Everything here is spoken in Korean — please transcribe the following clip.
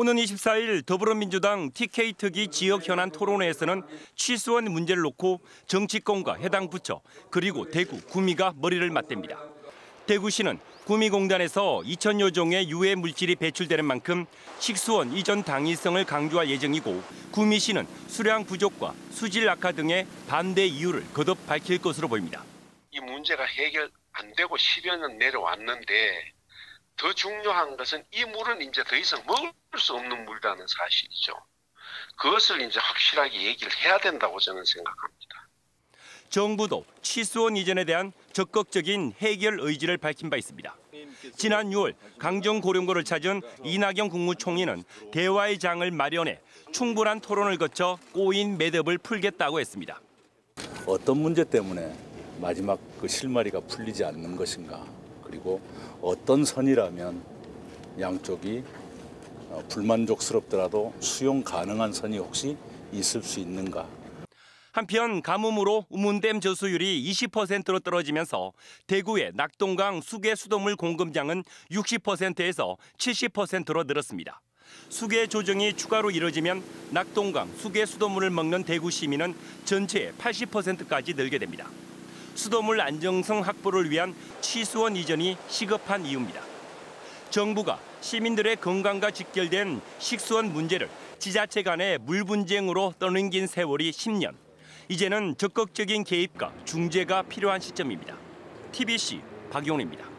오는 24일 더불어민주당 TK 특위 지역 현안 토론회에서는 취수원 문제를 놓고 정치권과 해당 부처 그리고 대구 구미가 머리를 맞댑니다. 대구시는 구미공단에서 2천여 종의 유해 물질이 배출되는 만큼 식수원 이전 당위성을 강조할 예정이고 구미시는 수량 부족과 수질 악화 등의 반대 이유를 거듭 밝힐 것으로 보입니다. 이 문제가 해결 안 되고 10여 년 내려왔는데 더 중요한 것은 이 물은 이제 더 이상 먹을 수 없는 물이라는 사실이죠. 그것을 이제 확실하게 얘기를 해야 된다고 저는 생각합니다. 정부도 취수원 이전에 대한 적극적인 해결 의지를 밝힌 바 있습니다. 지난 6월 강정 고령고를 찾은 이낙연 국무총리는 대화의 장을 마련해 충분한 토론을 거쳐 꼬인 매듭을 풀겠다고 했습니다. 어떤 문제 때문에 마지막 그 실마리가 풀리지 않는 것인가 그리고 어떤 선이라면 양쪽이 어, 불만족스럽더라도 수용 가능한 선이 혹시 있을 수 있는가 한편 가뭄으로 우문댐 저수율이 20%로 떨어지면서 대구의 낙동강 수계 수돗물 공급량은 60%에서 70%로 늘었습니다. 수계 조정이 추가로 이뤄지면 낙동강 수계 수돗물을 먹는 대구 시민은 전체의 80%까지 늘게 됩니다. 수돗물 안정성 확보를 위한 취수원 이전이 시급한 이유입니다. 정부가 시민들의 건강과 직결된 식수원 문제를 지자체 간의 물 분쟁으로 떠넘긴 세월이 10년. 이제는 적극적인 개입과 중재가 필요한 시점입니다. TBC 박용훈입니다.